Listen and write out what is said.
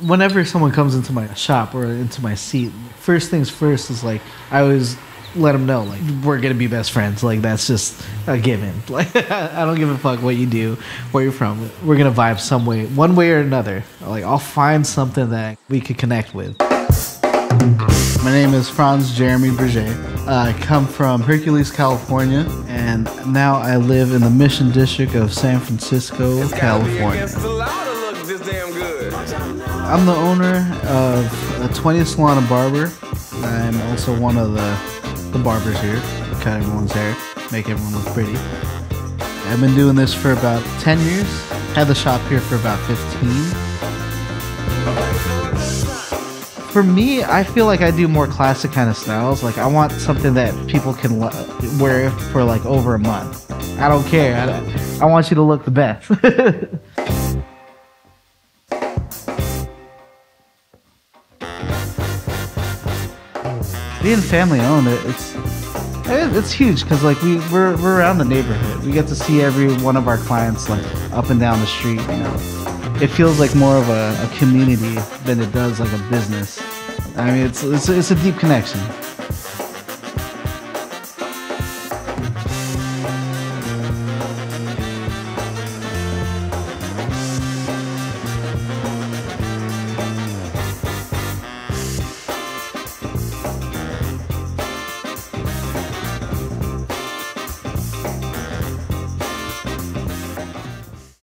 Whenever someone comes into my shop or into my seat, first things first is like I always let them know like we're gonna be best friends. Like that's just a given. Like I don't give a fuck what you do, where you're from. We're gonna vibe some way, one way or another. Like I'll find something that we could connect with. My name is Franz Jeremy Burge't. I come from Hercules, California, and now I live in the Mission District of San Francisco, California. I'm the owner of a 20th Salon and Barber. I'm also one of the, the barbers here. Cut everyone's hair, make everyone look pretty. I've been doing this for about 10 years. Had the shop here for about 15. For me, I feel like I do more classic kind of styles. Like I want something that people can wear for like over a month. I don't care. I, I want you to look the best. Being family owned, it- it's it's huge because like we we're, we're around the neighborhood. We get to see every one of our clients like up and down the street. You know, it feels like more of a, a community than it does like a business. I mean, it's it's it's a deep connection.